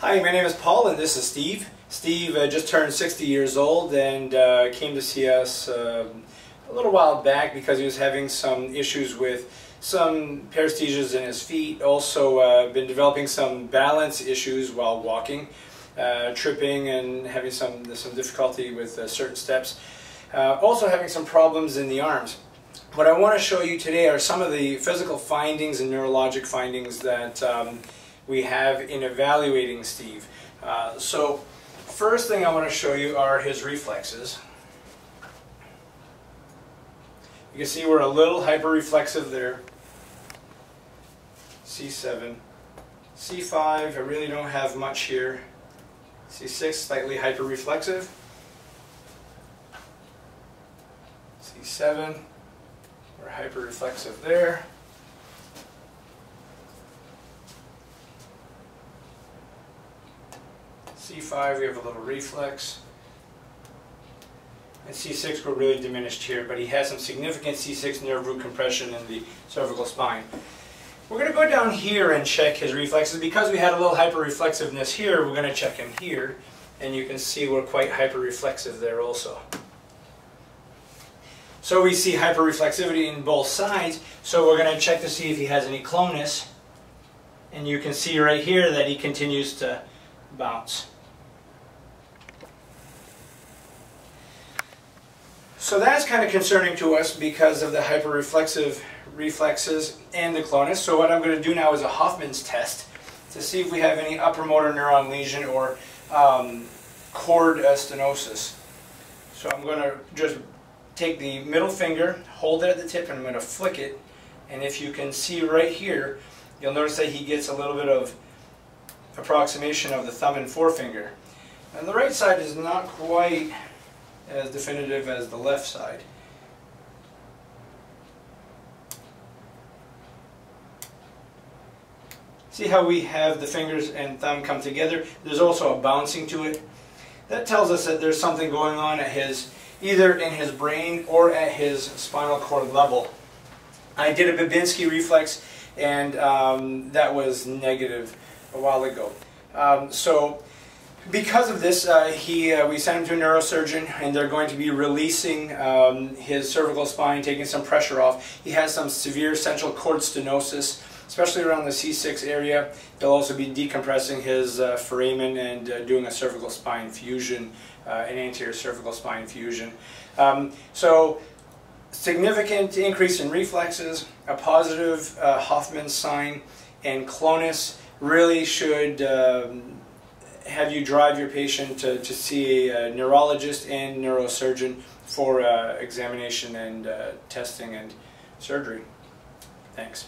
Hi, my name is Paul and this is Steve. Steve uh, just turned 60 years old and uh, came to see us uh, a little while back because he was having some issues with some paresthesias in his feet. Also uh, been developing some balance issues while walking, uh, tripping and having some, some difficulty with uh, certain steps. also having some problems in the arms. What I want to show you today are some of the physical findings and neurologic findings that um, we have in evaluating Steve. Uh, so first thing I want to show you are his reflexes. You can see we're a little hyperreflexive there. C7. C5, I really don't have much here. C6, slightly hyperreflexive. C7, we're hyperreflexive there. C5 we have a little reflex. And C6 we're really diminished here, but he has some significant C6 nerve root compression in the cervical spine. We're going to go down here and check his reflexes. Because we had a little hyperreflexiveness here, we're going to check him here. And you can see we're quite hyperreflexive there also. So we see hyperreflexivity in both sides, so we're going to check to see if he has any clonus. And you can see right here that he continues to bounce. So that's kind of concerning to us because of the hyperreflexive reflexes and the clonus. So what I'm going to do now is a Hoffman's test to see if we have any upper motor neuron lesion or um, cord stenosis. So I'm going to just take the middle finger, hold it at the tip, and I'm going to flick it. And if you can see right here, you'll notice that he gets a little bit of approximation of the thumb and forefinger. And the right side is not quite as definitive as the left side. See how we have the fingers and thumb come together? There's also a bouncing to it. That tells us that there's something going on at his, either in his brain or at his spinal cord level. I did a Babinski reflex and um, that was negative a while ago. Um, so because of this, uh, he, uh, we sent him to a neurosurgeon and they're going to be releasing um, his cervical spine, taking some pressure off. He has some severe central cord stenosis, especially around the C6 area. They'll also be decompressing his uh, foramen and uh, doing a cervical spine fusion, uh, an anterior cervical spine fusion. Um, so significant increase in reflexes, a positive uh, Hoffman sign, and clonus really should um, have you drive your patient to, to see a, neurologist and neurosurgeon for uh, examination and uh, testing and surgery. Thanks.